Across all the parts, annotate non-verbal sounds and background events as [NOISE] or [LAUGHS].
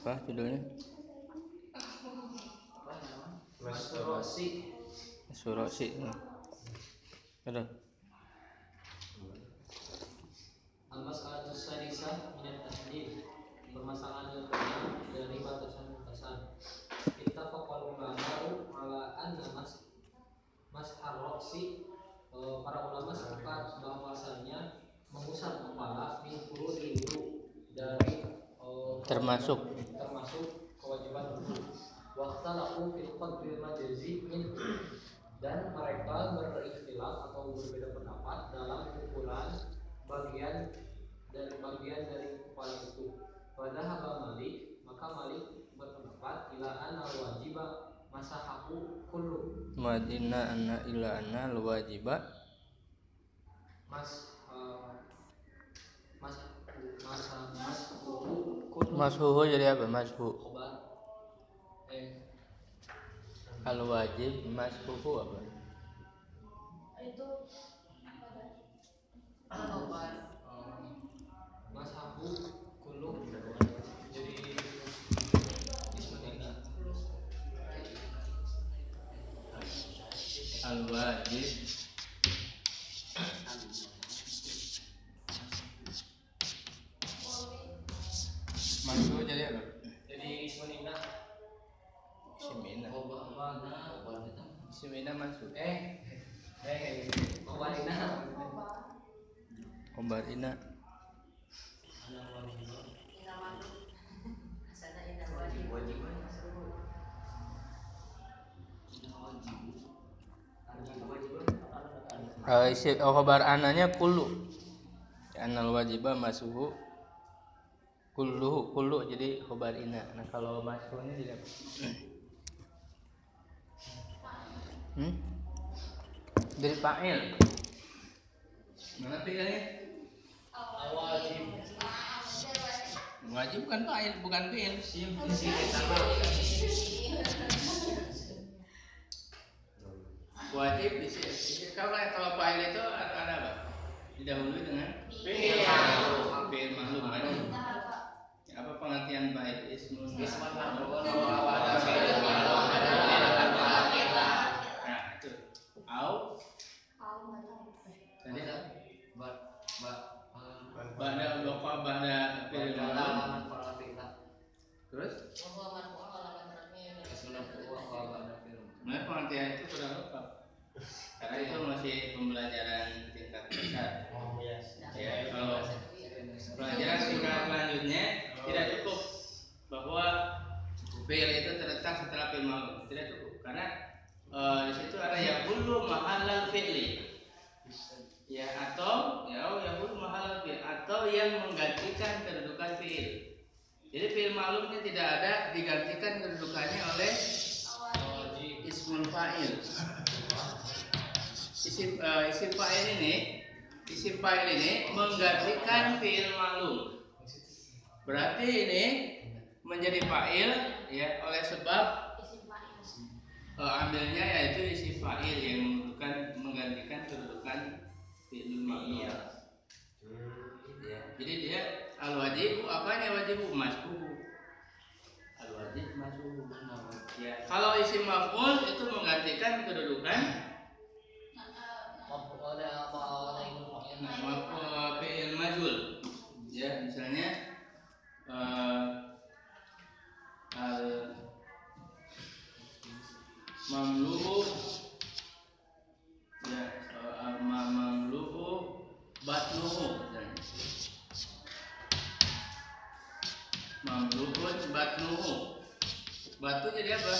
apa judulnya? Masturbasi Surosi ada Al-Mas'alatus Sadisah Minat Tahdid. Permasalahan yang keenam dari batasan-batasan. Kita fakal ala anna mas mas harroksi para ulama sepakat bahwasanya mengusap kepala min dari eh, Termasuk. Termasuk kewajiban wudu Waktalaku fil qadril majazi min. Dan mereka berikhtilaf atau berbeda pendapat dalam ukuran bagian dari bagian dari kepala itu. Padahal Malik, maka Malik berpendapat ila anna wajiba masahaku kullu. Madinah anna illa anna wajiba mas eh, mas masa mas kullu kullu mashuhu jadi apa? Mashu obat eh. Al wajib mashuhu apa? Itu jadi al wajib mashu eh eh kayak gitu obanina obat ina. Inaman sana ina. Wajib uh, isi oh, khabar ananya kullu anal wajibah masuhu. Kulluhu kullu jadi khabar ina. Nah kalau masuhnya tidak hmm? dari fa'il mana fi'ilnya wajib wajib bukan fa'il bukan fi'il sim sama wajib isi, kalau kalau fa'il itu ada, apa? Didahului dengan Fi'il. fi'il maklum kan apa pengertian fa'il ismun mamlu'u. Ya ma- mamlu'u batnuhu mamlu'un batnuhu batu jadi apa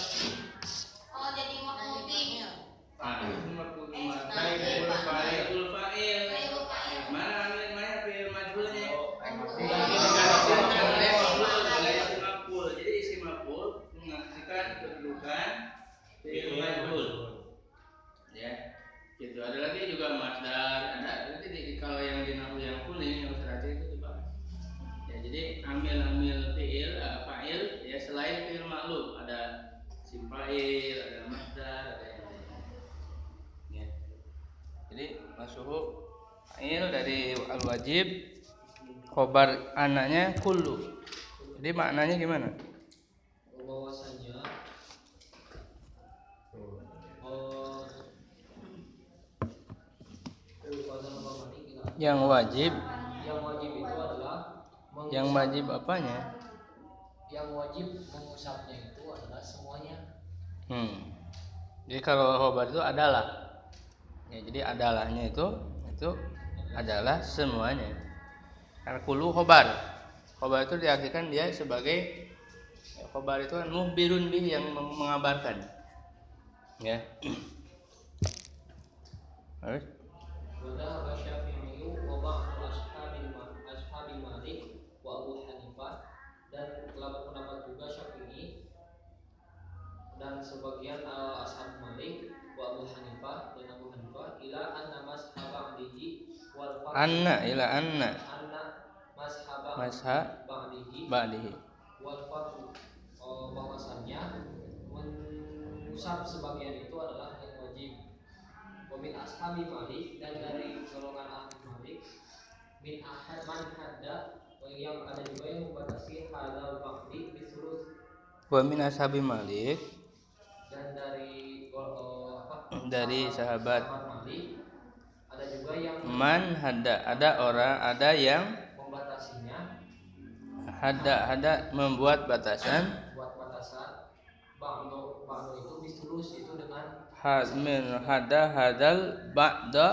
khobar anaknya kullu jadi maknanya gimana bahwasanya eh, yang wajib yang wajib itu adalah yang wajib apanya yang wajib mengusapnya itu adalah semuanya Hmm. Jadi kalau khobar itu adalah. Ya, jadi adalahnya itu itu adalah semuanya. Al-Kulu khobar. Khobar itu diartikan dia sebagai ya, khobar itu kan muhbirun bih yang mengabarkan. Ya. Harus. dan telah berpendapat juga Syafi'i dan sebagian uh, ashab Malik wa Abu Hanifah dan Abu Hanifah ila anna mashaba diji wal anna ila anna masha ba'dihi. Uh, bahwasannya mengusap sebagian itu adalah yang wajib. Wa min ashabi Malik dan dari golongan ahli Malik min ahad man hadda yang ada juga yang membatasi hadal ba'di bisulus Wa min ashabi Malik dan dari eh, apa? Dari sahabat. Malik ada juga yang man hada ada orang ada yang hada hada membuat batasan. Buat batasan. Itu bisulus itu dengan had min hada hadal ba'da.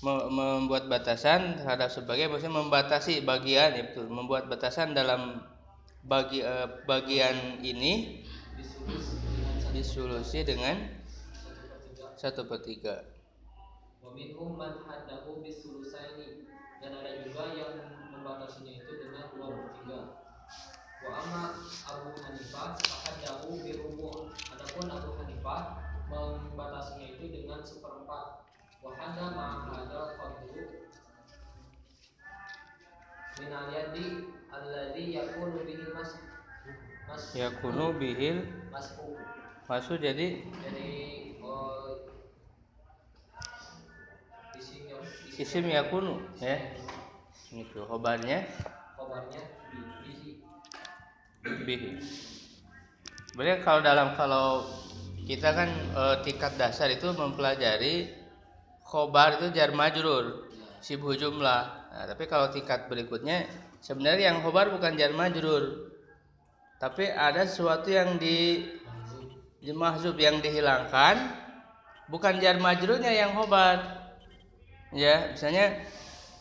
Me- membuat batasan terhadap sebagai maksudnya membatasi bagian ya betul. Membuat batasan dalam bagi eh, bagian ini bisulus dengan satu disolusi dengan satu per tiga. dan ada juga yang membatasinya itu dengan dua per tiga wa amma Abu Hanifah fahaddahu birubu. Adapun Abu Hanifah membatasinya itu dengan seperempat. Wa hadda ma'ahada fadlu min al-yadi alladhi yakunu bihi mas mas yakunu bihil masku masuk jadi jadi oh, isim yakunu ya itu khobarnya kabarnya di isi bihi Sebenarnya kalau dalam kalau kita kan eh, tingkat dasar itu mempelajari khobar itu jar majrur sibhu jumlah. Nah, tapi kalau tingkat berikutnya sebenarnya yang khobar bukan jar majrur. Tapi ada sesuatu yang di di mahzub yang dihilangkan bukan jar majrurnya yang khobar. Ya, misalnya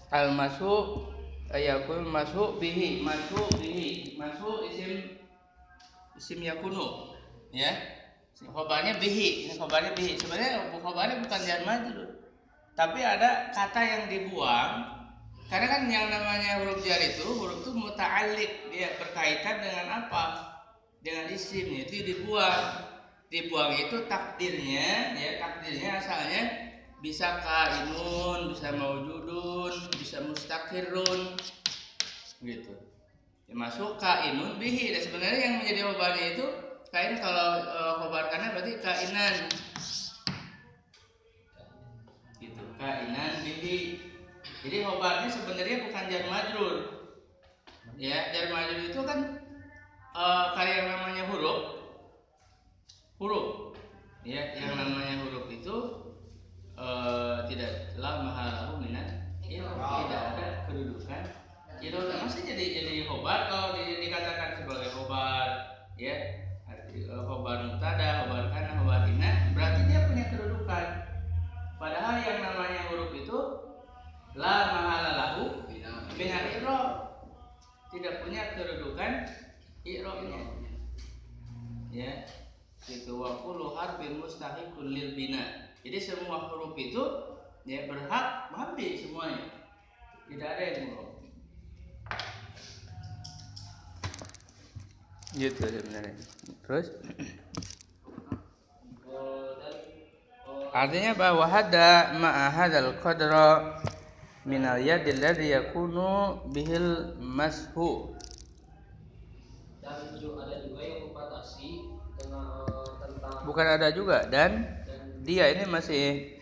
al masuk ayakul masuk bihi masuk bihi masuk isim isim yakunu ya. Khobarnya bihi khobarnya bihi. Sebenarnya khobarnya bukan jar majrur tapi ada kata yang dibuang karena kan yang namanya huruf jar itu huruf itu muta'alliq. Dia berkaitan dengan apa? Dengan isim itu dibuang. Dibuang itu takdirnya ya takdirnya asalnya bisa kainun bisa maujudun bisa mustaqirun gitu. Ya, masuk kainun bihi. Dan sebenarnya yang menjadi khobarnya itu kain kalau e, khobar karena berarti kainan gitu. Kainan bihi. Jadi khobarnya sebenarnya bukan jar majrur. Ya jar majrur itu kan e, kayak yang namanya huruf. Huruf. Ya yang namanya huruf itu eh, tidak telah mahalahu minat. Tidak ada kedudukan. Itu masih jadi jadi khobar kalau di- dikatakan sebagai khobar. Ya eh, khobar mutada khobar kana khobar ina berarti dia punya kedudukan. Padahal yang namanya huruf itu la mahalalahu minal i'rab tidak punya kedudukan i'rabnya ya itu wa kullu harfin mustahiqun lil bina jadi semua huruf itu ya berhak mabni semuanya. Tidak ada yang murab gitu sebenarnya. Terus? Artinya bahwa hada ma'a hadzal qadra minal yadil ladzi yakunu bihil mashu. Dan juga ada juga yang membatasi dengan eh, tentang Bukan ada juga dan dia ini masih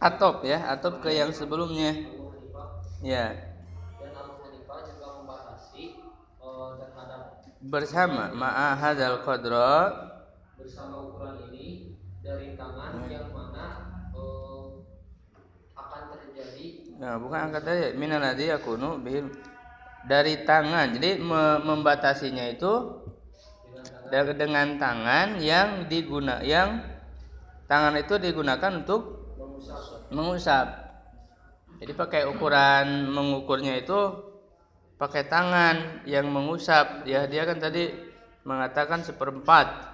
atop ya, atop ke yang sebelumnya. Ya, bersama ma'a hadzal qadra. Bersama ukuran ini dari tangan yang mana eh, akan terjadi Nah, bukan angkat aja. Minal yakunu bihil. Dari tangan. Jadi me- membatasinya itu dengan tangan. dengan tangan yang diguna yang tangan itu digunakan untuk mengusap. Jadi pakai ukuran mengukurnya itu pakai tangan yang mengusap. Ya dia kan tadi mengatakan seperempat.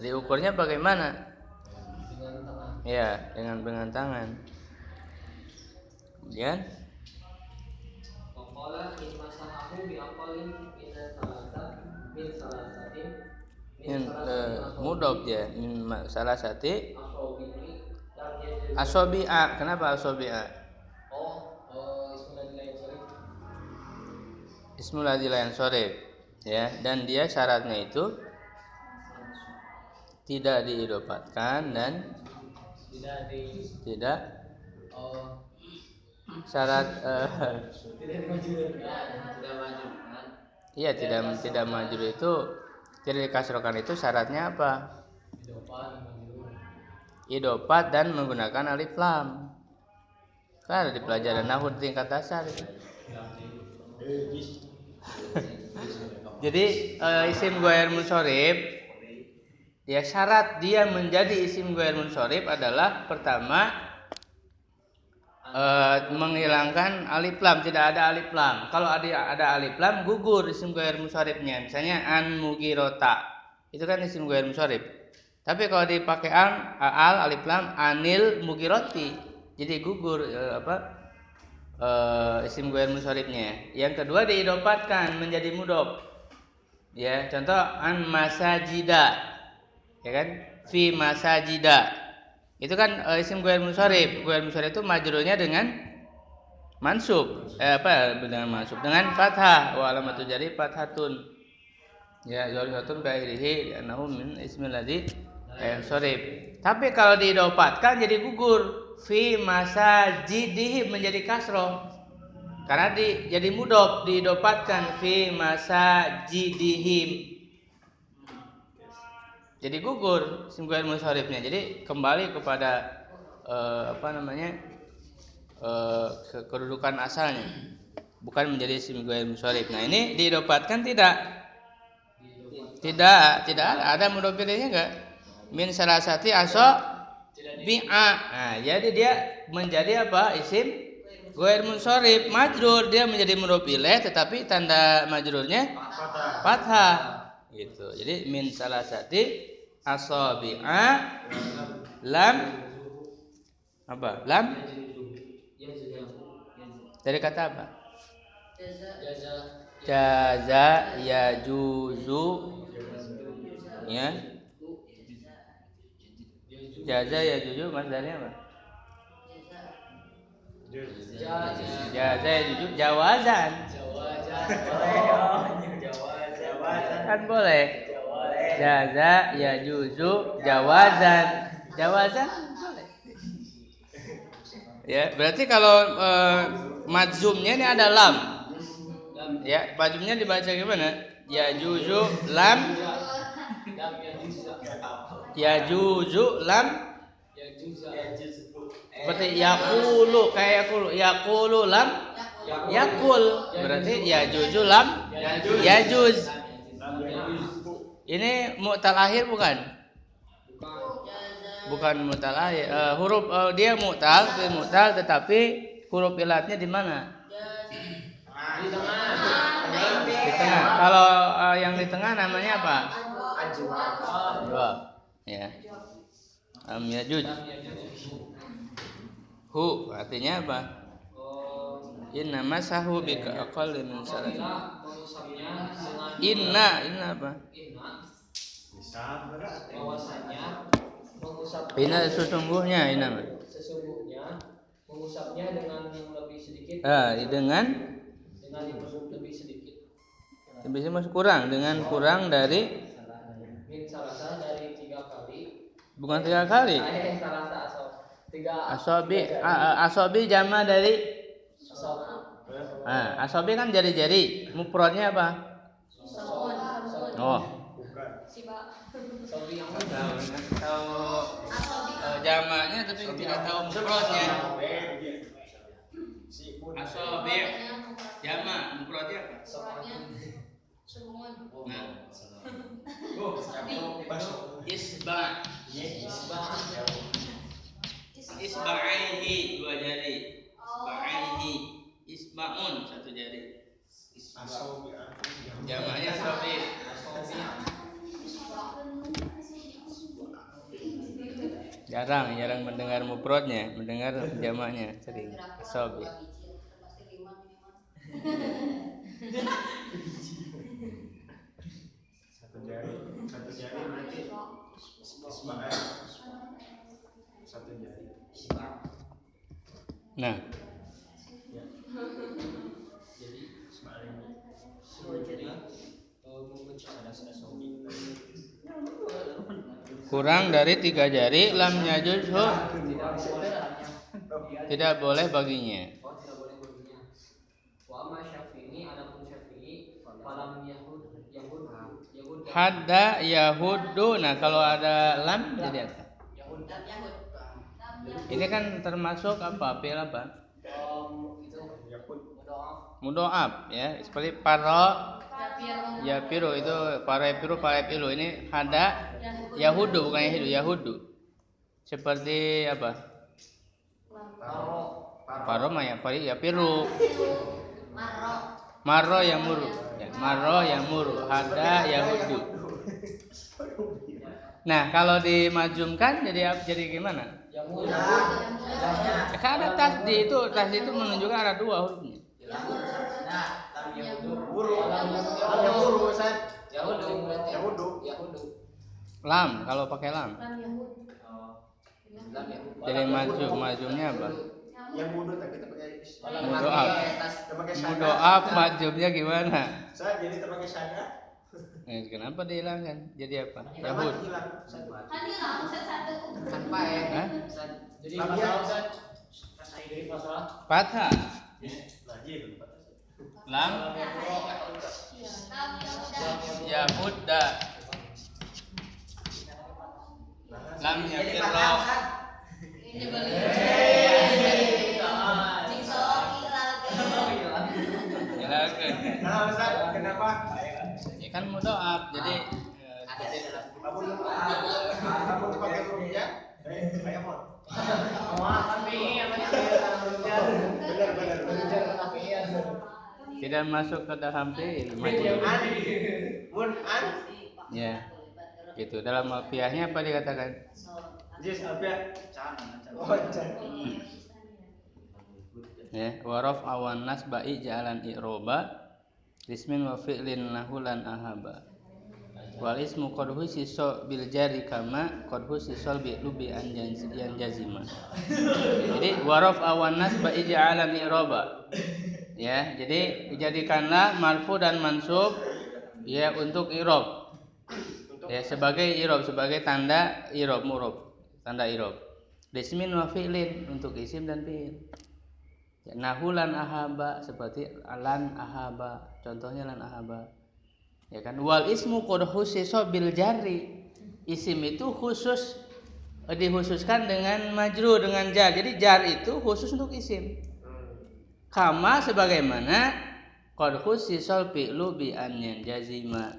Diukurnya bagaimana? Ya dengan dengan tangan. Kemudian min eh, mudob ya. Min salah dia asobi'a. Kenapa asobi'a? Oh eh, Ismail sorry ismul ladzi la yansorif ya dan dia syaratnya itu tidak diidopatkan dan tidak di tidak oh syarat eh, tidak majukan iya tidak tidak maju itu tidak dikasrokan itu syaratnya apa? Idopat dan menggunakan alif lam. Kan ada di pelajaran nahwu tingkat dasar itu. [LAUGHS] Jadi eh, isim goer munsorib ya syarat dia menjadi isim goer munsorib adalah pertama eh, menghilangkan alif lam tidak ada alif lam. Kalau ada ada alif lam gugur isim goer munsoribnya. Misalnya an mugirota itu kan isim goer munsorib. Tapi kalau dipakai an al alif lam anil mugiroti jadi gugur eh, apa eh, isim goer munsoribnya. Yang kedua diidopatkan menjadi mudob. Ya, contoh an masajida. Ya kan? Fi masajida. Itu kan eh, isim goer munsharif. Goer munsharif itu majrurnya dengan mansub. Eh, apa dengan mansub? Dengan fathah. Wa alamatu jari fathatun. Ya, zalihatun bi akhirih annahu min ismil ladzi eh, sorif. Tapi kalau diidopatkan jadi gugur. Fi masajidihi menjadi kasroh karena di, jadi mudob didopatkan fi masa jidihim jadi gugur simguer musharifnya jadi kembali kepada eh, apa namanya ke kedudukan asalnya. Bukan menjadi simguer musharif nah ini didopatkan tidak? Tidak tidak ada. Ada mudob bedanya enggak min sarasati aso bi'a. Nah jadi dia menjadi apa? Isim Goer munsorib majrur dia menjadi mudhof ilaih tetapi tanda majrurnya fathah. Gitu. Jadi min salasati asabi'a lam apa? Lam dari kata apa? jaza ya juzu ya. Jaza ya juzu masdarnya apa? jaza ya juzu jawazan. Kan boleh. Jaza ya juzu jawazan. Jawazan boleh. Ya, berarti kalau eh, madzumnya ini ada lam. Ya, madzumnya dibaca gimana? Ya juzu lam ya juzu lam seperti yakulu kayak yakulu yakulu lam yakul berarti ya juzu lam ya juz ini mu'tal akhir bukan? Bukan mu'tal akhir Eh, huruf eh, dia mu'tal mu'tal tetapi huruf ilatnya di mana? Di tengah. Kalau eh, yang di tengah namanya apa? Dua. ya. Am yajuj hu artinya apa inna masahu bika aqalli min salat Bila mengusapnya dengan inna inna apa? Inna. Sesungguhnya ina mah. sesungguhnya mengusapnya dengan yang lebih sedikit. Ah, dengan? Dengan yang lebih sedikit. Bisa masuk kurang dengan kurang dari min salasa dari tiga kali. Bukan tiga kali. tiga Asobi asobi jama dari ah, asobi kan jari-jari. Mufradnya apa? Sabun. Oh. Tahu eh, jamaknya tapi tidak tahu mufradnya. Asobi jama mufradnya apa? Suratnya. Sumun. Nah, Sabi. isba isba'aihi dua jari. Isba'aihi isba'un satu jari. Jamaknya asobi. Jarang, jarang mendengar mufradnya, mendengar jamaknya sering. Asobi. Satu jari satu jari berarti isba'an satu jari Nah, jadi isba'an jadi eh, memecah ada sobi kurang dari tiga jari lam yajuzhu tidak boleh tidak boleh baginya. oh tidak boleh baginya wa amma syafi'i adapun syafi'i falam yahud yahud yahud Hadda yahudu. Nah, kalau ada lam jadi apa? yahud Lam Yahud. Ini kan termasuk apa? Fi'il apa? um, itu Mudoab ya. Seperti paro ya piru itu para piru para pilu ini hada yahudu bukan yahudu yahudu. Seperti apa? taro Paro mah ya pari ya piru. Maro. Maro yang muru. Ya, maro yang muru. Hada yahudu. Nah, kalau dimajumkan jadi jadi gimana? Ya, kan ada tasdi itu, tasdi itu menunjukkan ada dua hurufnya. Yahudu Ustaz. Yahudu berarti Yahudu. Yahudu Lam kalau pakai lam. Jadi maju majumnya apa? Yang kita pakai Mudoab. Mudoab majumnya gimana? Saya jadi kita pakai syada. Eh, kenapa dihilangkan? Jadi apa? Yahud. Kan hilang satu. tanpa ya Hah? jadi masalah ya. Ustaz jadi masalah Fathah. Lam Lam Yahud. Yahuda. Lam. Nah, kenapa? Ya kan mudoab. Jadi eh, Kamu pakai? Eh, kayak apa? Tidak masuk ke dalam fi'il Ya. Gitu. Dalam alfiahnya apa dikatakan? jis apa ya? Warof awan nasba ija'alan i'roba ismin wa fi'lin nahulan ahaba wal ismu qad husiso bil jari kama qad husisol bi lubi an jazima. Jadi warof awan nasba ija'alan i'roba ya jadi jadikanlah marfu dan mansub ya untuk i'rob ya sebagai i'rob sebagai tanda i'rob murab tanda i'rob Ismin wa fi'lin untuk isim dan fi'il. Ya, nahulan ahaba seperti lan ahaba. Contohnya lan ahaba ya kan? Wal ismu qad khusiso bil jari isim itu khusus eh, dikhususkan dengan majru dengan jar. Jadi jar itu khusus untuk isim. Kama sebagaimana qad khusisol fi'lu bi an jazima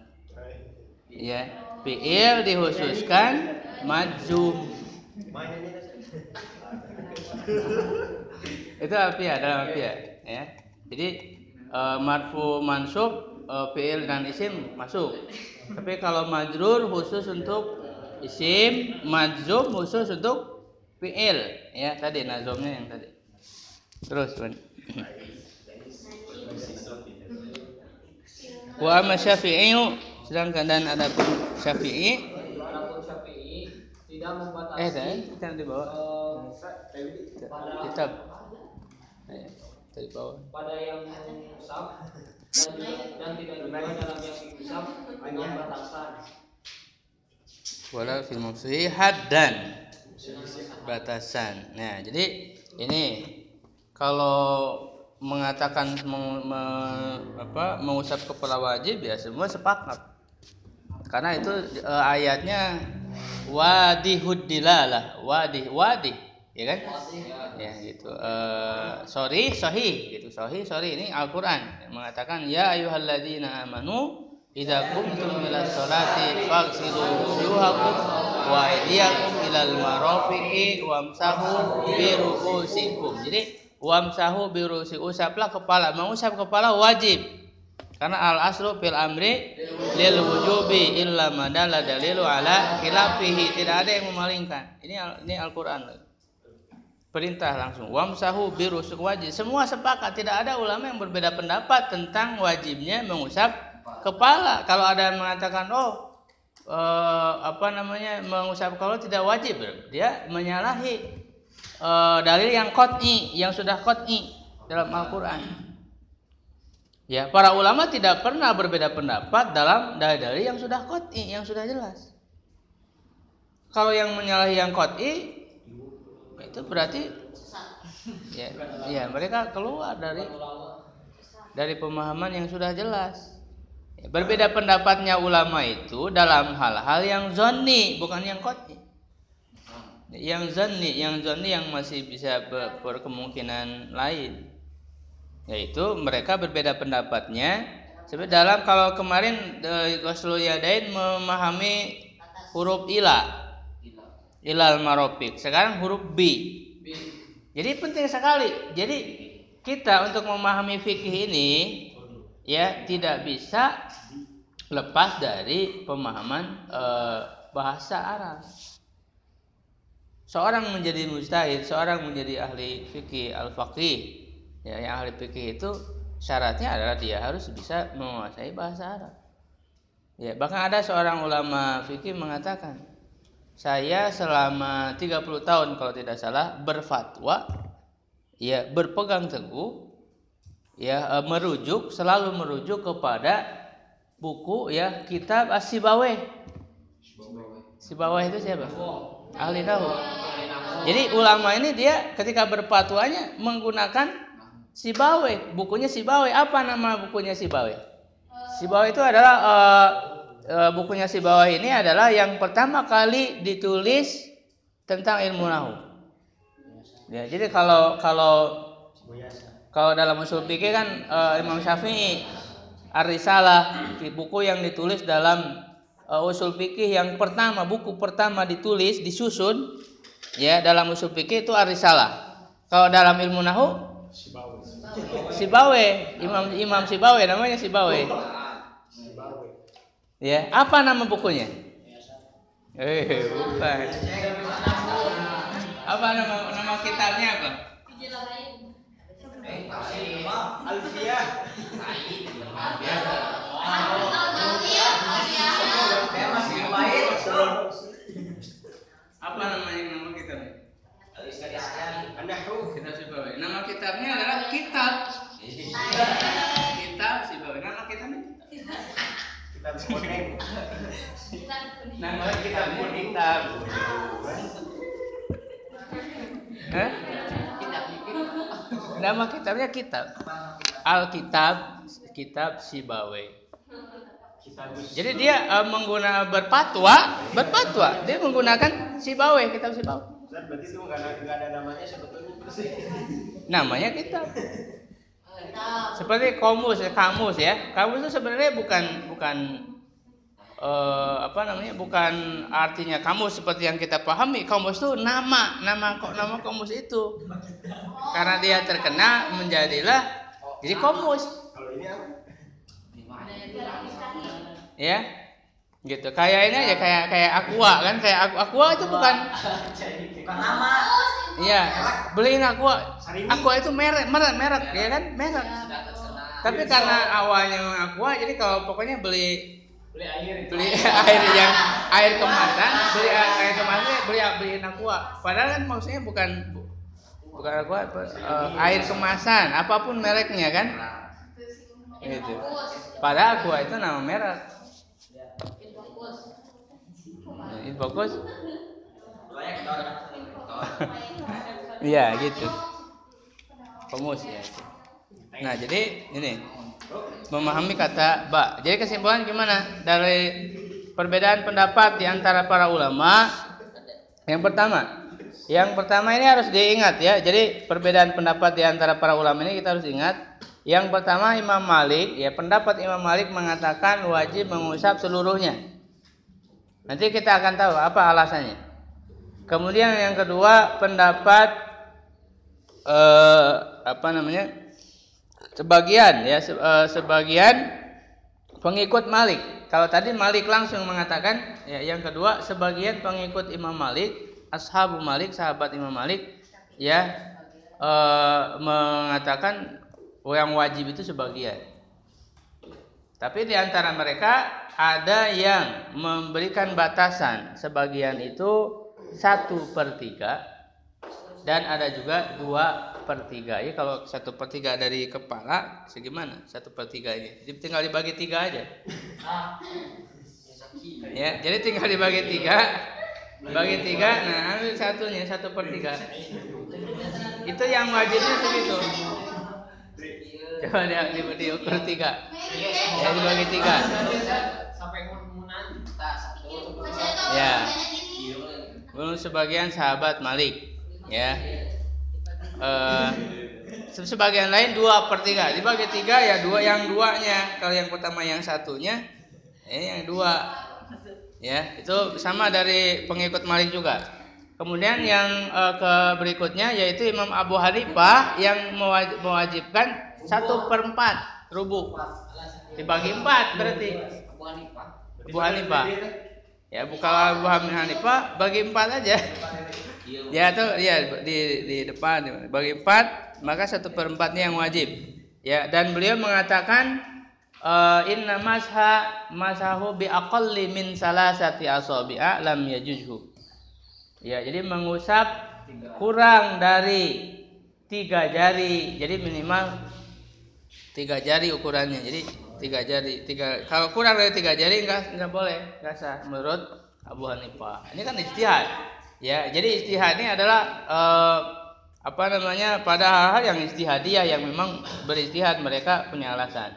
ya fi'il dikhususkan majzum itu alfiah dalam alfiah. Ya. Jadi eh, marfu mansub eh, fiil dan isim masuk tapi kalau majrur khusus untuk isim majzum khusus untuk fiil ya tadi nazomnya yang tadi terus wa amma syafi'i sedangkan dan ada pun syafi'i Adapun Syafi'i tidak membatasi Eh, tadi kita di bawah. eh, pada Kitab. Eh, Dari bawah. pada yang dan dan tidak juga dalam yang diusap dengan batasan. Wala fil mafsuhi haddan batasan. Nah, jadi ini kalau mengatakan meng- me- apa mengusap kepala wajib ya semua sepakat. Karena itu eh, ayatnya wadihud dilalah, wadih wadih, ya kan? Ya gitu. Eh, sorry, sahih gitu. Sahih, sorry ini Al-Qur'an mengatakan ya ayyuhalladzina amanu idza qumtum ila sholati faghsilu wujuhakum wa aydiyakum ilal marafiqi wamsahu bi ru'usikum. Jadi wamsahu bi ru'usi usaplah kepala. Mengusap kepala wajib. Karena al aslu fil amri lil wujubi illa madalla dalilu ala khilafihi. Tidak ada yang memalingkan. Ini ini Al-Qur'an. Perintah langsung. Wamsahu birusuk wajib. Semua sepakat. Tidak ada ulama yang berbeda pendapat tentang wajibnya mengusap kepala. Kalau ada yang mengatakan, oh eh, apa namanya mengusap kepala tidak wajib, dia menyalahi eh, dalil yang kot'i, yang sudah kot'i dalam Al-Quran. Ya, para ulama tidak pernah berbeda pendapat dalam dalil-dalil yang sudah kot'i, yang sudah jelas. Kalau yang menyalahi yang kot'i, itu berarti ya, ya mereka keluar dari dari pemahaman yang sudah jelas. Ya, Berbeda pendapatnya ulama itu dalam hal-hal yang zonni, bukan yang kot'i. Yang zonni, yang zonni yang masih bisa ber- berkemungkinan lain. Yaitu mereka berbeda pendapatnya. Seperti dalam kalau kemarin eh, Rasulul Yadain memahami huruf ila, ilal marofik. Sekarang huruf B. Jadi penting sekali. Jadi kita untuk memahami fikih ini ya tidak bisa lepas dari pemahaman eh, bahasa Arab. Seorang menjadi mujtahid, seorang menjadi ahli fikih al-faqih. Ya, yang ahli fikih itu syaratnya adalah dia harus bisa menguasai bahasa Arab. Ya, bahkan ada seorang ulama fikih mengatakan, saya selama 30 tahun kalau tidak salah berfatwa ya berpegang teguh ya eh, merujuk selalu merujuk kepada buku ya kitab As-Sibaweh. Sibaweh itu siapa? Ahli tahu. Jadi ulama ini dia ketika berfatwanya menggunakan Sibaweh, bukunya Sibaweh. Apa nama bukunya Sibaweh? Sibaweh itu adalah eh, eh, bukunya Sibaweh ini adalah yang pertama kali ditulis tentang ilmu nahu. Ya, jadi kalau kalau kalau dalam usul fikih kan eh, Imam Syafi'i Ar-Risalah di buku yang ditulis dalam eh, usul fikih yang pertama buku pertama ditulis disusun ya dalam usul fikih itu Ar-Risalah. Kalau dalam ilmu nahu Sibawe, Imam Imam Sibawe namanya Sibawe. Ya, apa nama bukunya? Eh, bukan. Apa nama nama kitabnya apa? Alfiah. Apa namanya nama kitabnya? Kitab Sibawe. Nama kitabnya adalah kitab. Kitab Sibawe. Nama kitabnya kitab. Kita kuning. Nama kitabnya kitab. Hah? Nama kitabnya kitab. Alkitab, kitab Sibawe. Jadi dia eh, mengguna berpatwa, berpatwa. Dia menggunakan Sibawe, kitab Sibawe. Ustaz, berarti itu nggak ada namanya sebetulnya. Namanya kitab. Seperti komus, ya, kamus ya. Kamus itu sebenarnya bukan bukan eh, apa namanya? Bukan artinya kamus seperti yang kita pahami. Kamus itu nama, nama kok nama kamus itu. Karena dia terkena menjadilah jadi komus. Kalau ini apa? ya gitu. Kayak ini aja kayak kayak aqua kan kayak aqua, aqua itu bukan iya. Beliin aqua. Aqua itu merek merek merek ya kan? Merek. Tapi karena awalnya aqua jadi kalau pokoknya beli Beli air. beli [LAUGHS] air yang air kemasan beli air kemasan beli beli aqua. Padahal kan maksudnya bukan bu- bukan aqua apa, eh, air kemasan apa pun mereknya kan? Itu padahal aqua itu nama merek ini fokus iya gitu komus ya nah jadi ini memahami kata ba. Jadi kesimpulan gimana dari perbedaan pendapat di antara para ulama? Yang pertama, yang pertama ini harus diingat ya. Jadi perbedaan pendapat di antara para ulama ini kita harus ingat. Yang pertama Imam Malik, ya pendapat Imam Malik mengatakan wajib mengusap seluruhnya. Nanti kita akan tahu apa alasannya. Kemudian yang kedua pendapat eh, apa namanya? sebagian ya se- eh, sebagian pengikut Malik. Kalau tadi Malik langsung mengatakan ya yang kedua sebagian pengikut Imam Malik, ashabu Malik, sahabat Imam Malik ya eh, mengatakan yang wajib itu sebagian. Tapi di antara mereka ada yang memberikan batasan. Sebagian itu satu per tiga dan ada juga dua per tiga. Ya kalau satu per tiga dari kepala segimana? Satu per tiga ini. Jadi tinggal dibagi tiga aja. Ya jadi tinggal dibagi tiga. Bagi tiga nah ambil satunya satu per tiga. Itu yang wajibnya segitu coba dia di, diukur tiga. Ya dibagi tiga. Sampai ngumunan. ya. Belum sebagian sahabat Malik ya. Eh se- sebagian lain dua per tiga. Dibagi tiga ya dua yang duanya. Kalau yang pertama yang satunya eh yang dua. Ya itu sama dari pengikut Malik juga kemudian yang eh, ke berikutnya yaitu Imam Abu Hanifah yang mewaj- mewajibkan satu per empat dibagi empat berarti. Abu Hanifah. Ya bukan Abu Hanifah bagi empat aja. Ya itu ya di di depan. Bagi empat maka satu per empatnya yang wajib. Ya dan beliau mengatakan eh, inna masha masahu bi aqalli min salasati asabi'a lam yajuzhu ya jadi mengusap kurang dari tiga jari. Jadi minimal tiga jari ukurannya. Jadi tiga jari tiga kalau kurang dari tiga jari enggak enggak boleh enggak sah menurut Abu Hanifah. Ini kan ijtihad ya jadi ijtihad ini adalah eh, apa namanya pada hal-hal yang ijtihadiyah yang memang berijtihad mereka punya alasan.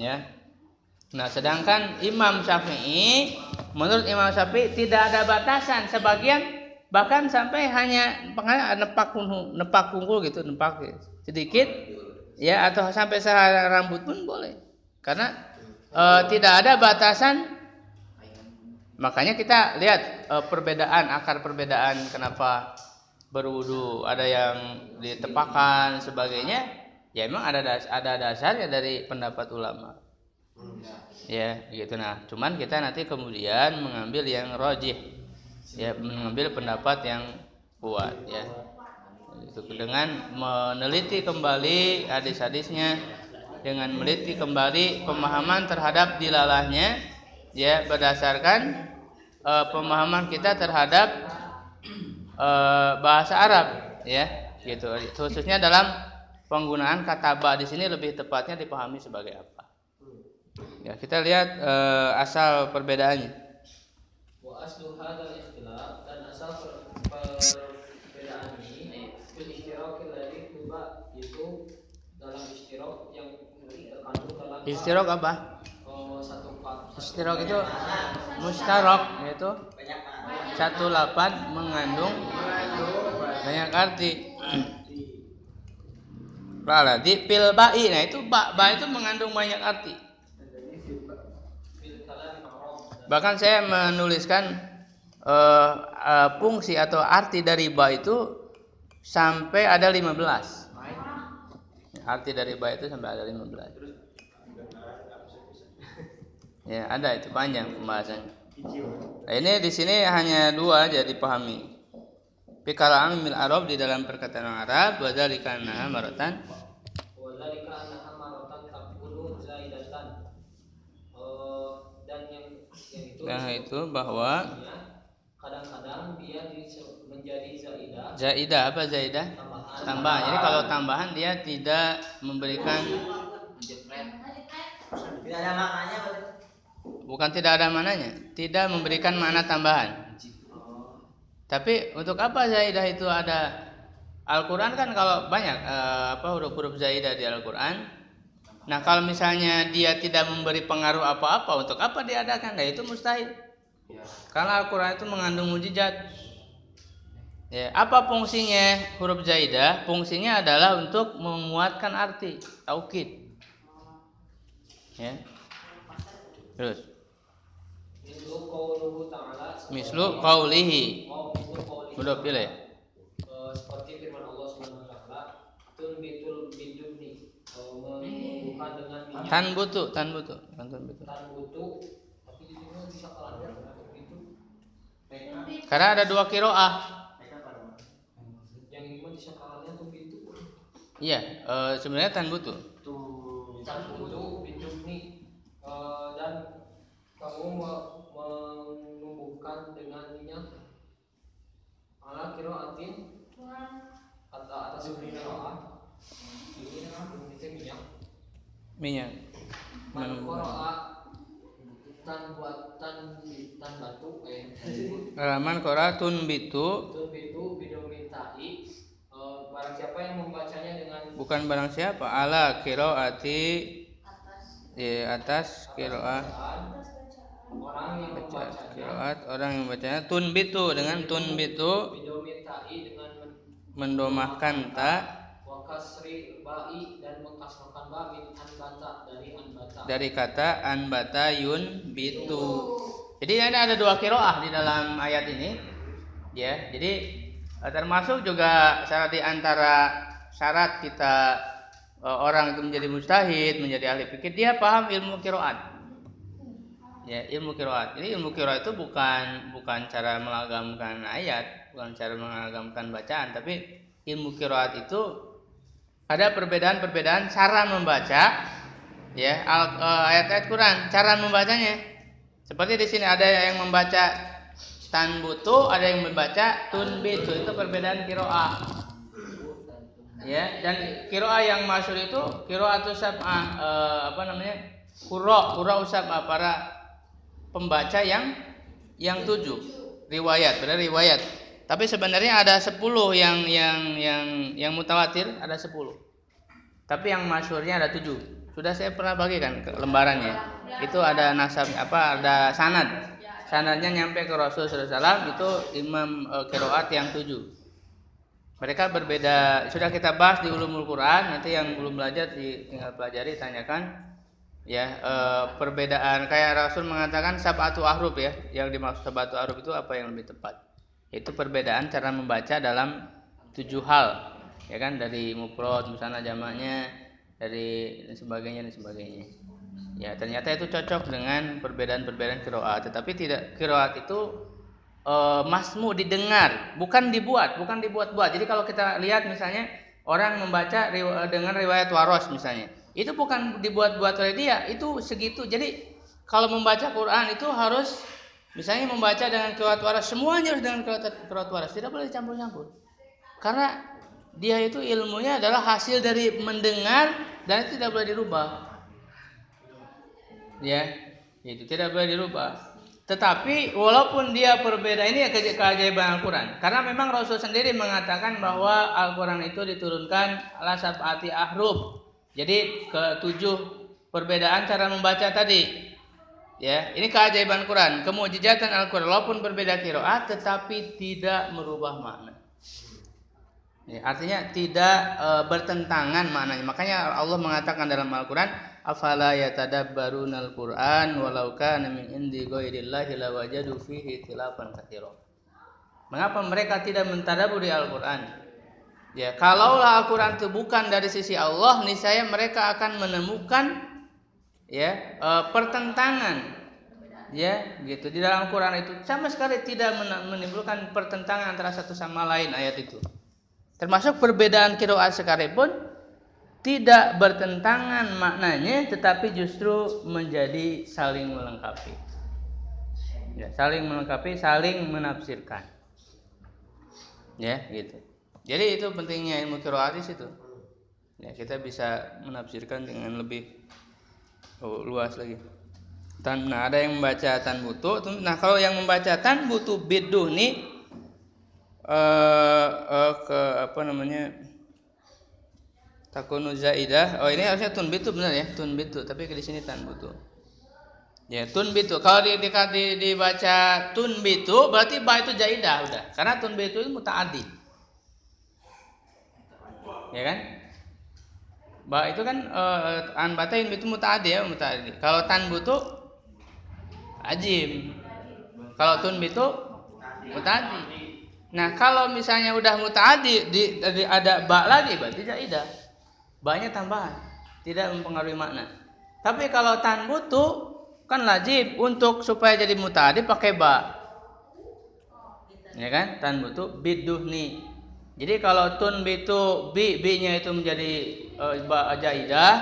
Ya nah sedangkan Imam Syafi'i menurut Imam Syafi'i tidak ada batasan. Sebagian bahkan sampai hanya pengen nepak kunhu nepak kungkul gitu nepak sedikit ya atau sampai sehelai rambut pun boleh. Karena eh, tidak ada batasan. Makanya kita lihat eh, perbedaan akar perbedaan kenapa berwudu ada yang ditepakan sebagainya. Ya memang ada ada dasarnya dari pendapat ulama ya gitu. Nah cuman kita nanti kemudian mengambil yang rojih ya mengambil pendapat yang kuat ya. Itu dengan meneliti kembali hadis-hadisnya dengan meneliti kembali pemahaman terhadap dilalahnya ya berdasarkan eh, pemahaman kita terhadap eh, bahasa Arab ya gitu. Khususnya dalam penggunaan kata ba di sini lebih tepatnya dipahami sebagai apa ya kita lihat eh, asal perbedaannya. Wa aslu hadzal ikhtilaf dan asal per- perbedaan ini fil ishtirak alladhi tuba itu dalam ishtirak yang terkandung dalam istirok apa? Oh, satu istirok itu mustarok yaitu satu lapan mengandung banyak arti. [CLEARS THROAT] Lala di pil ba'i nah itu ba, ba itu mengandung banyak arti bahkan saya menuliskan eh, eh, fungsi atau arti dari ba itu sampai ada 15 arti dari ba itu sampai ada 15 ya ada itu panjang pembahasannya. Nah, ini di sini hanya dua aja dipahami. Fikal amil Arab di dalam perkataan Arab Wadhalika annaha maratan wa dzalika annaha maratan takunu zaidatan Eh, dan nah itu bahwa kadang-kadang dia menjadi zaidah. Zaidah apa zaidah? Tambahan. Tambahan. Jadi kalau tambahan dia tidak memberikan Tidak ada maknanya bukan tidak ada mananya tidak memberikan makna tambahan. Tapi untuk apa zaidah itu ada? Al-Quran kan kalau banyak eh, apa huruf-huruf zaidah di Al-Quran nah kalau misalnya dia tidak memberi pengaruh apa-apa untuk apa diadakan nah itu mustahil. Karena Al-Quran itu mengandung mujizat. Ya apa fungsinya huruf zaidah? Fungsinya adalah untuk menguatkan arti taukid. Ya. Terus. Mislu qaulihi Oh, udah pilih. Eh, tan butu tan butu tan butu tan butu tapi di sini bisa kalannya itu karena ada dua kiroah yang bisa tuh iya eh, sebenarnya tan butu tan butu biduni Eh, dan kamu me- menumbuhkan dengan minyak ala kiraatin atau atas kiraat ini itu minyak minyak. Man menumbuhkan qara'a tan buat tan tan batu eh halaman koratun bitu bidomitai eh, barang siapa yang membacanya dengan bukan barang siapa? Ala kiroati di atas bacaan, orang yang membacanya. kiroat orang yang bacanya tun bitu dengan tun bitu bidomitai dengan men- mendomahkan ta wa kasri ba'i dan mengkasrahkan ba min anbata dari anbata dari kata anbata yun bitu Jadi ada ada dua kiroah di dalam ayat ini, ya. Jadi eh, termasuk juga syarat di antara syarat kita eh, orang itu menjadi mustahid, menjadi ahli fikih, dia paham ilmu kiroat. Ya, ilmu kiroat. Ini ilmu kiroat itu bukan bukan cara melagamkan ayat, bukan cara melagamkan bacaan, tapi ilmu kiroat itu ada perbedaan-perbedaan cara membaca, ya eh, ayat-ayat Quran, cara membacanya. Seperti di sini ada yang membaca tan butu, ada yang membaca tun bitu. Itu perbedaan kiroah. Ya, dan kiroah yang masyur itu kiroah itu sab'ah eh, apa namanya? Kuro, kuro sab'ah para pembaca yang yang tujuh riwayat, benar riwayat. Tapi sebenarnya ada sepuluh yang yang yang yang mutawatir ada sepuluh. Tapi yang masyurnya ada tujuh. Sudah saya pernah bagikan ke lembarannya. Itu ada nasab apa ada sanad. Sanadnya nyampe ke Rasul SAW itu imam e, yang tujuh. Mereka berbeda. Sudah kita bahas di ulumul Quran. Nanti yang belum belajar tinggal pelajari tanyakan ya e, perbedaan kayak Rasul mengatakan sabatu ahruf ya. Yang dimaksud sabatu ahruf itu apa yang lebih tepat? Itu perbedaan cara membaca dalam tujuh hal ya kan? Dari mufrad misalnya jamaknya dari dan sebagainya dan sebagainya. Ya ternyata itu cocok dengan perbedaan-perbedaan kiroat. Tetapi tidak kiroat itu e, masmu didengar bukan dibuat bukan dibuat-buat. Jadi kalau kita lihat misalnya orang membaca riwa- dengan riwayat waros misalnya itu bukan dibuat-buat oleh dia itu segitu. Jadi kalau membaca Quran itu harus misalnya membaca dengan kiroat waros semuanya harus dengan kiroat waros tidak boleh dicampur-campur karena dia itu ilmunya adalah hasil dari mendengar dan tidak boleh dirubah. Ya, itu tidak boleh dirubah. Tetapi walaupun dia berbeda ini ke- keajaiban Al-Quran. Karena memang Rasul sendiri mengatakan bahwa Al-Quran itu diturunkan ala sab'ati ahruf. Jadi ketujuh perbedaan cara membaca tadi. Ya, ini keajaiban Quran, kemujizatan Al-Quran walaupun berbeda kiroat tetapi tidak merubah makna. Ya, artinya tidak e, bertentangan maknanya. Makanya Allah mengatakan dalam Al-Qur'an, "Afala yatadabbarunal Qur'an walau kana min indi ghairillahi lawajadu fihi katsira." Mengapa mereka tidak mentadaburi Al-Qur'an? Ya, kalaulah Al-Qur'an itu bukan dari sisi Allah, niscaya mereka akan menemukan ya e, pertentangan ya gitu di dalam Quran itu sama sekali tidak men- menimbulkan pertentangan antara satu sama lain ayat itu termasuk perbedaan kiroat sekalipun tidak bertentangan maknanya tetapi justru menjadi saling melengkapi Ya, saling melengkapi, saling menafsirkan. Ya, gitu. Jadi itu pentingnya ilmu qiraat itu. Ya, kita bisa menafsirkan dengan lebih oh, luas lagi. Tan, nah ada yang membaca tan butuh. Nah kalau yang membaca tan butuh biduh nih uh, uh, ke apa namanya takunu zaidah. Oh ini harusnya tun bitu benar ya tun bitu. Tapi di sini tan butuh. Ya tun bitu. Kalau di, di, di, dibaca tun bitu berarti ba itu jaidah udah. Karena tun bitu itu mutaadi. Ya kan? Ba itu kan uh, an batain itu mutaadi ya mutaadi. Kalau tan butu ajim. Kalau tun bitu mutaadi. Nah kalau misalnya udah mutaadi di, di ada ba lagi berarti jaidah. Banyak tambahan, tidak mempengaruhi makna. Tapi kalau tan butu kan wajib untuk supaya jadi mutadi pakai ba ya kan tan butuh biduhni jadi kalau tun bitu bi bi nya itu menjadi uh, jaidah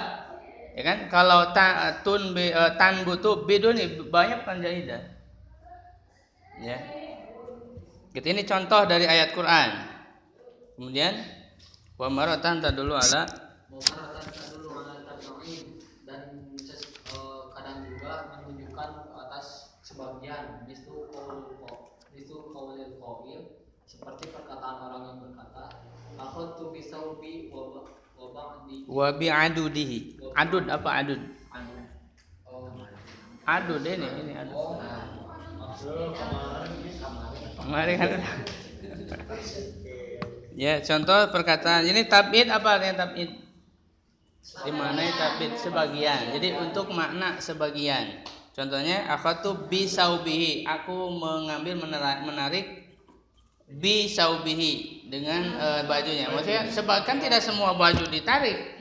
ya kan? Kalau ta, tun bi, uh, tan butuh biduhni banyak kan jaidah. Ya. Gitu ini contoh dari ayat Quran. Kemudian wa maratan dulu ala sebagian. Itu kaul itu kaulil qail seperti perkataan orang yang berkata aku tuh bisa ubi wabah di wabi adudihi adud apa adud? Adud ini ini adud. Kemarin kan ya contoh perkataan ini tabid apa artinya tabid? Di mana tabid? Sebagian. Jadi untuk makna sebagian. Contohnya akhatu bi saubihi. Aku mengambil menarik bi saubihi dengan uh, bajunya. Maksudnya sebagian tidak semua baju ditarik.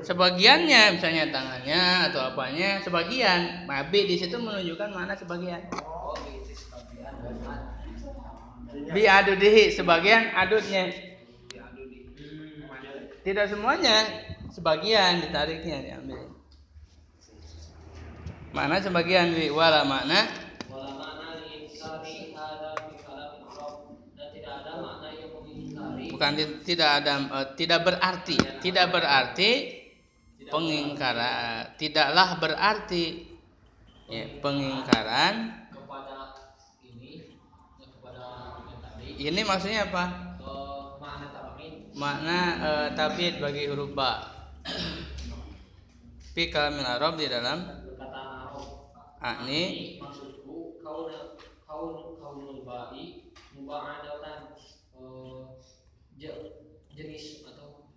Sebagiannya misalnya tangannya atau apanya sebagian. Nah, bi di situ menunjukkan mana sebagian. Bi adudihi sebagian adudnya. Tidak semuanya sebagian ditariknya diambil. Makna sebagian wi wala makna wala makna ingkari ada fi kalam Arab dan tidak ada makna yang mengingkari bukan tidak ada uh, tidak berarti tidak berarti. pengingkaran tidaklah berarti. Ya pengingkaran kepada ini kepada yang tadi. Ini maksudnya apa? Makna tabid makna uh, tabid bagi huruf ba. [CLEARS THROAT] Fi kalamil Arab di dalam Ani maksudku kau kau kaunul ba'i muba'adatan uh, jenis atau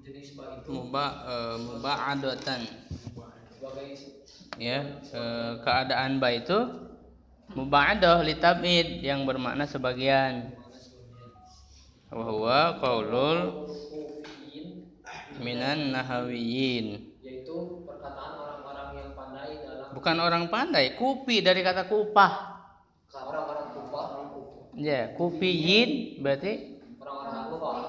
jenis ba itu? Muba uh, muba'adatan sebagai ya uh, keadaan ba itu muba'adah litabid yang bermakna sebagian. Wa huwa qaulul minan nahawiyin. Yaitu perkataan bukan orang pandai kupi dari kata kupah. Orang-orang kupah orang kupah. Ya kupiyin berarti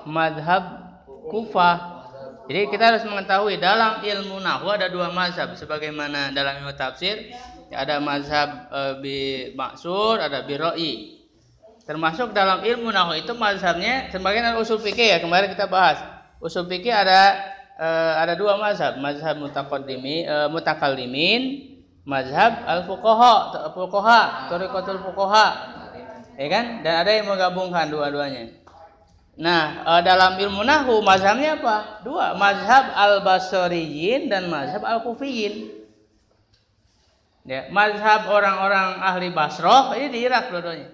madhab kufah. Jadi kita harus mengetahui dalam ilmu nahwu ada dua mazhab. Sebagaimana dalam ilmu tafsir ada mazhab e, bi maksur ada bi roi termasuk dalam ilmu nahwu itu mazhabnya sebagian usul fikih ya kemarin kita bahas. Usul fikih ada e, ada dua mazhab. Mazhab mutaqaddimi e, mutakallimin mazhab al fuqaha tariqatul fuqaha. Ya kan? Dan ada yang menggabungkan dua-duanya nah e, dalam ilmu nahwu mazhabnya apa dua mazhab al basriyin dan mazhab al kufiyin ya mazhab orang-orang ahli Basroh ini di Irak dua-duanya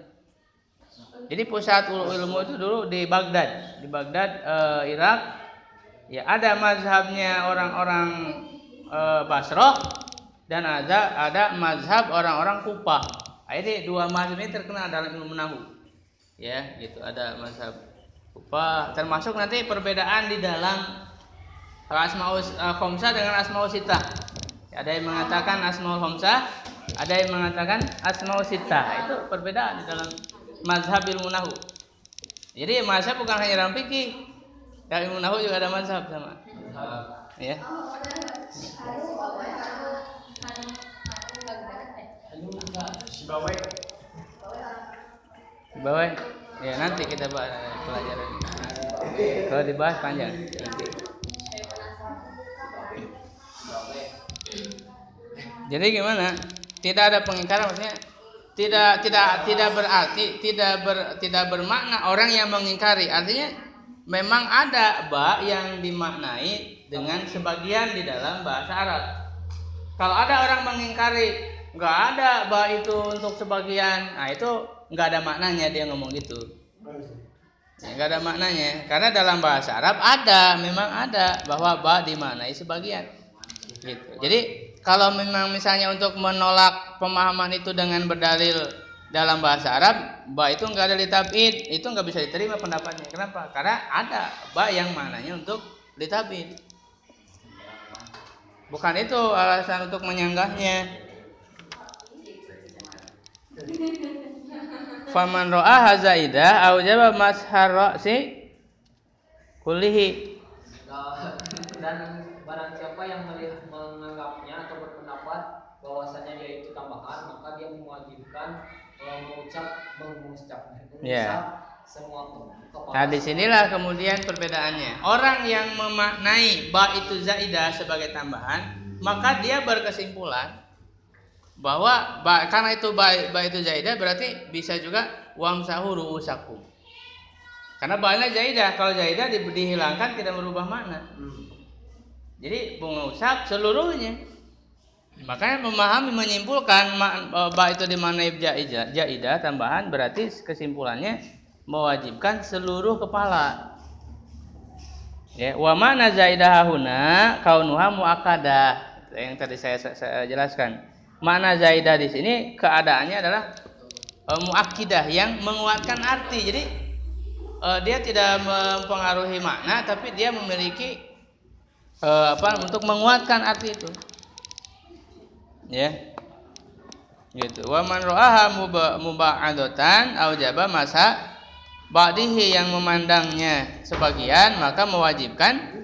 jadi pusat ilmu itu dulu di Baghdad di Baghdad e, Irak ya ada mazhabnya orang-orang e, Basroh dan ada ada mazhab orang-orang Kupah. Ini dua mazhab ini terkenal dalam ilmu nahu. Ya, gitu. Ada mazhab Kupah termasuk nanti perbedaan di dalam asmaul uh, khomsah dengan asmaul sitah. Ada yang mengatakan asmaul khomsah, ada yang mengatakan asmaul sitah. Itu perbedaan di dalam mazhab ilmu nahu. Jadi mazhab bukan hanya dalam fikih. Dalam ilmu nahu juga ada mazhab sama. Ya. Di bawah. Ya nanti kita bahas pelajaran. Kalau dibahas panjang nanti. Jadi gimana? Tidak ada pengingkaran maksudnya tidak tidak tidak berarti tidak ber, tidak bermakna orang yang mengingkari. Artinya memang ada ba yang dimaknai dengan sebagian di dalam bahasa Arab. Kalau ada orang mengingkari nggak ada ba itu untuk sebagian, nah itu nggak ada maknanya dia ngomong gitu. Ya, nggak ada maknanya karena dalam bahasa Arab ada memang ada bahwa ba dimaknai sebagian. Gitu. Jadi kalau memang misalnya untuk menolak pemahaman itu dengan berdalil dalam bahasa Arab, ba itu nggak ada litabid, itu nggak bisa diterima pendapatnya. Kenapa? Karena ada ba yang mananya untuk litabid. Bukan itu alasan untuk menyanggahnya. Faman ro'a hazaida aujaba mashar ra'si kullihi. dan barang siapa yang melihat menganggapnya atau berpendapat bahwasanya dia itu tambahan maka dia mewajibkan eh, mengucap mengucap mengucap Ya. semua kepala Nah, di sinilah kemudian perbedaannya. Orang yang memaknai ba itu zaidah sebagai tambahan, maka dia berkesimpulan bahwa ba, karena itu ba, ba itu zaidah berarti bisa juga wamsahu ru'usakum. Karena ba-nya zaidah, kalau zaidah di- dihilangkan tidak merubah makna. Jadi mengusap seluruhnya. Makanya memahami menyimpulkan ba itu dimaknai jaidah, jaidah tambahan berarti kesimpulannya mewajibkan seluruh kepala. Ya, wa mana zaidah huna kaunuha muakada yang tadi saya, saya jelaskan. Mana zaidah di sini keadaannya adalah e, muakidah yang menguatkan arti. Jadi e, dia tidak mempengaruhi makna tapi dia memiliki e, apa untuk menguatkan arti itu. Ya. Gitu. Wa man ra'aha muba- muba'adatan aujaba masa ba'dihi yang memandangnya sebagian maka mewajibkan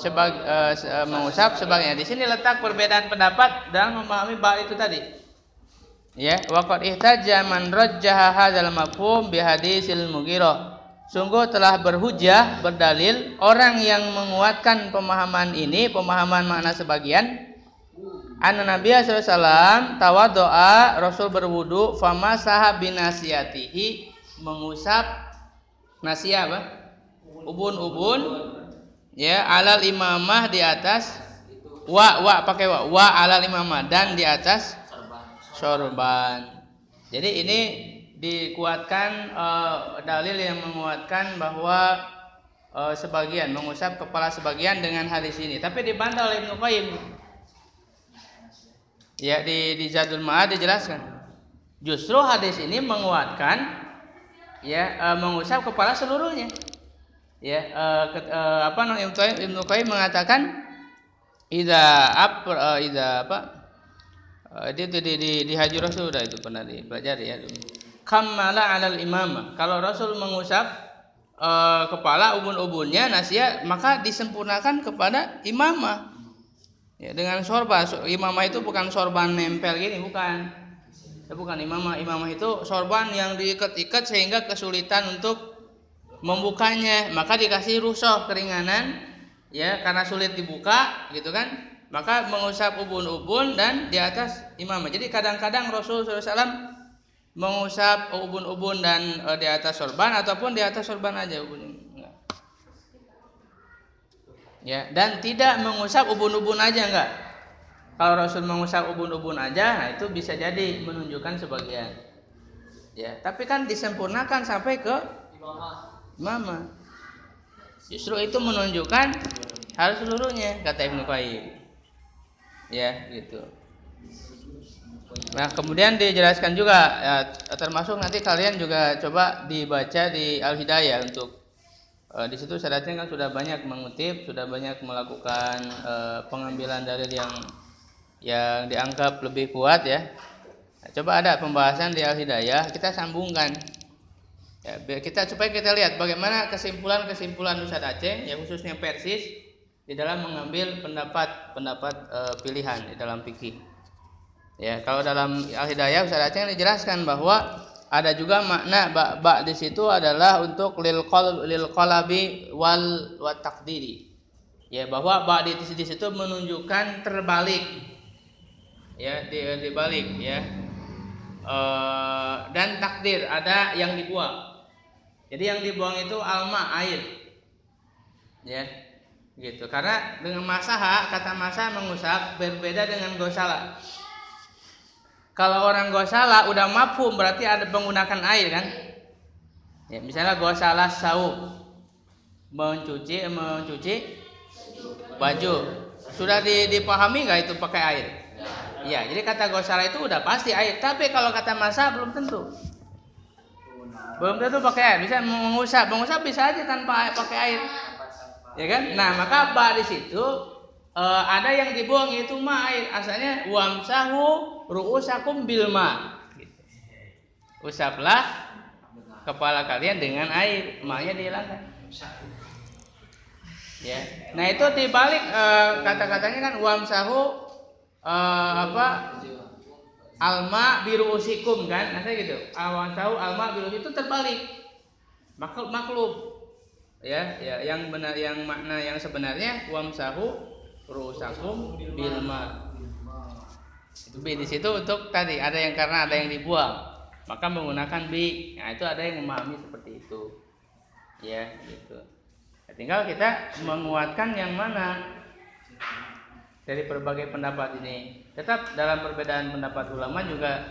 sebag, eh, se- eh, mengusap sebagian. Di sini letak perbedaan pendapat dalam memahami ba itu tadi. Ya, waqad ihtajja man rajjaha hadzal mafhum bi hadisil Mughirah. Sungguh telah berhujah, berdalil orang yang menguatkan pemahaman ini, pemahaman makna sebagian. Anna Nabi SAW tawadoa Rasul berwudu fama sahab binasiyatihi mengusap nasia apa? Ubun-ubun ya alal imamah di atas wa wa pakai wa wa alal imamah dan di atas sorban. Jadi ini dikuatkan eh, dalil yang menguatkan bahwa eh, sebagian mengusap kepala sebagian dengan hadis ini. Tapi dibantah oleh Ibnu Qayyim. Ya di di Zadul Ma'ad dijelaskan. Justru hadis ini menguatkan ya eh, mengusap kepala seluruhnya. Ya eh, ke- eh, apa namanya Ibnu Qayyim, mengatakan ida eh, ida apa Eh, itu di, di, di Haji Rasul sudah itu pernah dipelajari ya. Kamala alal imamah. Kalau Rasul mengusap eh, kepala ubun-ubunnya nasia maka disempurnakan kepada imamah. Ya, dengan sorban. So- Imamah itu bukan sorban nempel gini, bukan. Ya, bukan imamah. Imamah itu sorban yang diikat-ikat sehingga kesulitan untuk membukanya. Maka dikasih rusoh keringanan ya karena sulit dibuka gitu kan maka mengusap ubun-ubun dan di atas imamah. Jadi kadang-kadang Rasul SAW mengusap ubun-ubun dan eh, di atas sorban ataupun di atas sorban aja ubun. Ya, dan tidak mengusap ubun-ubun aja enggak. Kalau Rasul mengusap ubun-ubun aja, nah itu bisa jadi menunjukkan sebagian. Ya, tapi kan disempurnakan sampai ke imamah. Justru itu menunjukkan harus seluruhnya kata Ibnu Qayyim. Ya, gitu. Nah, kemudian dijelaskan juga ya, termasuk nanti kalian juga coba dibaca di Al-Hidayah untuk eh, di situ syaratnya kan sudah banyak mengutip, sudah banyak melakukan eh, pengambilan dalil yang yang dianggap lebih kuat ya. Coba ada pembahasan di Al-Hidayah, kita sambungkan Ya, kita supaya kita lihat bagaimana kesimpulan-kesimpulan Ustadz Aceh, ya khususnya Persis di dalam mengambil pendapat-pendapat eh, pilihan di dalam fikih. Ya, kalau dalam Al-Hidayah Ustaz Aceh dijelaskan bahwa ada juga makna ba, ba di situ adalah untuk lil qal lil qalabi wal wat takdiri. Ya, bahwa ba di, di situ menunjukkan terbalik. Ya, di, dibalik ya. E, dan takdir ada yang dibuang. Jadi yang dibuang itu alma air. Ya. Gitu. Karena dengan masaha kata masa mengusap berbeda dengan gosala. Kalau orang gosala udah mafhum berarti ada menggunakan air kan? Ya, misalnya gosala sau mencuci mencuci baju. Sudah dipahami nggak itu pakai air? Ya, jadi kata gosala itu udah pasti air. Tapi kalau kata masa belum tentu. Belum tentu pakai air. Bisa mengusap, mengusap bisa aja tanpa pakai air. Ya kan? Nah, maka ba di situ uh, ada yang dibuang yaitu ma air. Asalnya wamsahu ru'usakum bilma gitu. usaplah kepala kalian dengan air maknya dihilangkan ya nah itu dibalik uh, kata-katanya kan wamsahu uh, apa alma biru usikum kan? Nah gitu. Wamsahu alma biru itu terbalik. Maklub maklub ya ya yang benar yang makna yang sebenarnya wamsahu ru'usakum bilma. Itu B di situ untuk tadi ada yang karena ada yang dibuang, maka menggunakan B. Nah, itu ada yang memahami seperti itu. Ya, gitu. Ya, tinggal kita menguatkan yang mana dari berbagai pendapat ini. Tetap dalam perbedaan pendapat ulama juga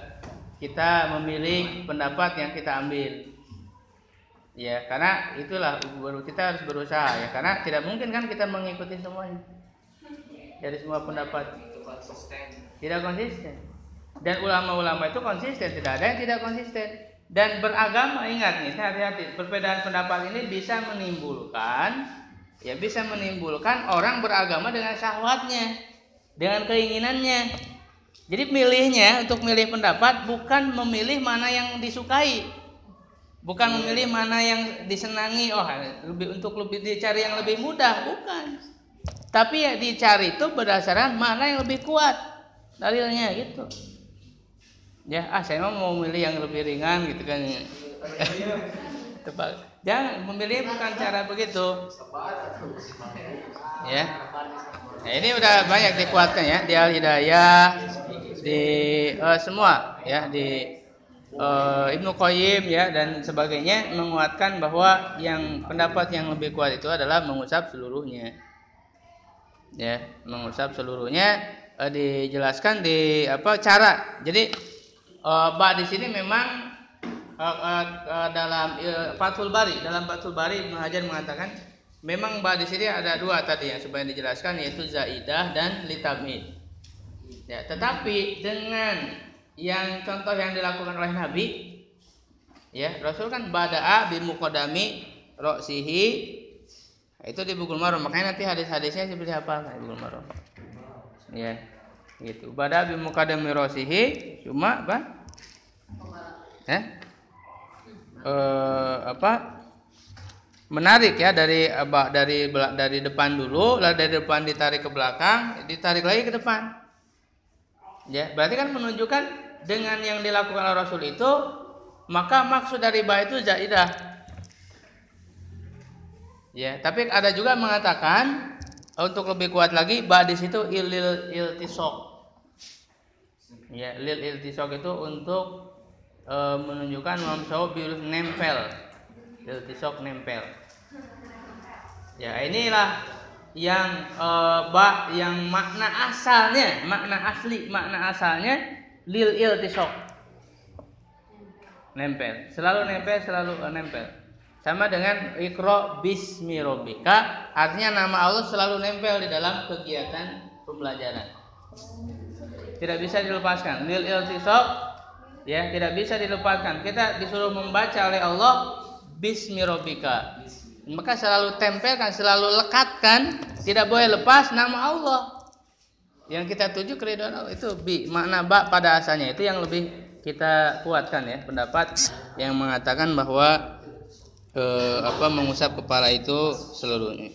kita memilih pendapat yang kita ambil. Ya, karena itulah baru kita harus berusaha ya, karena tidak mungkin kan kita mengikuti semuanya. Dari semua pendapat. Tidak konsisten. Dan ulama-ulama itu konsisten tidak ada yang tidak konsisten. Dan beragama ingat nih hati-hati. Perbedaan pendapat ini bisa menimbulkan ya bisa menimbulkan orang beragama dengan syahwatnya dengan keinginannya. Jadi milihnya untuk milih pendapat bukan memilih mana yang disukai. Bukan memilih mana yang disenangi. Oh lebih untuk lebih dicari yang lebih mudah bukan. Tapi ya dicari itu berdasarkan mana yang lebih kuat dalilnya gitu. Ya ah saya mau memilih yang lebih ringan gitu kan. [LAUGHS] Tepat jangan memilih bukan cara begitu. ya. Nah, ini udah banyak dikuatkan ya di al hidayah di uh, semua ya di uh, Ibnu Qayyim ya dan sebagainya menguatkan bahwa yang pendapat yang lebih kuat itu adalah mengusap seluruhnya. Ya mengusap seluruhnya uh, dijelaskan di apa cara. Jadi uh, ba di sini memang uh, uh, uh, dalam uh, Fathul Bari, dalam Fathul Bari Ibnu Hajar mengatakan memang ba di sini ada dua tadi yang sebenarnya dijelaskan yaitu zaidah dan litamid. Ya, tetapi dengan yang contoh yang dilakukan oleh Nabi ya Rasul kan bada'a bi muqaddami roksihi itu di Bugul Marum makanya nanti hadis-hadisnya seperti apa? Di Bugul Marum ya gitu. Bada bi muqaddami rasihi cuma apa? Eh eh apa? Menarik ya dari apa dari dari depan dulu lalu dari depan ditarik ke belakang ditarik lagi ke depan. Ya berarti kan menunjukkan dengan yang dilakukan oleh Rasul itu maka maksud dari ba itu zaidah. Ya tapi ada juga mengatakan untuk lebih kuat lagi ba di situ ilil iltisok. Ya lil iltisok itu untuk e, menunjukkan mamsau biru nempel. Iltisok nempel. Ya inilah yang e, ba yang makna asalnya makna asli makna asalnya lil iltisok nempel. Selalu nempel selalu nempel. Sama dengan ikro bismi robika artinya nama Allah selalu nempel di dalam kegiatan pembelajaran. Tidak bisa dilepaskan. Lil iltisab ya tidak bisa dilepaskan kita disuruh membaca oleh Allah bismi robika maka selalu tempelkan selalu lekatkan. Tidak boleh lepas nama Allah. Yang kita tuju keridhaan Allah itu bi makna ba pada asalnya. Itu yang lebih kita kuatkan ya pendapat yang mengatakan bahwa eh, apa mengusap kepala itu seluruhnya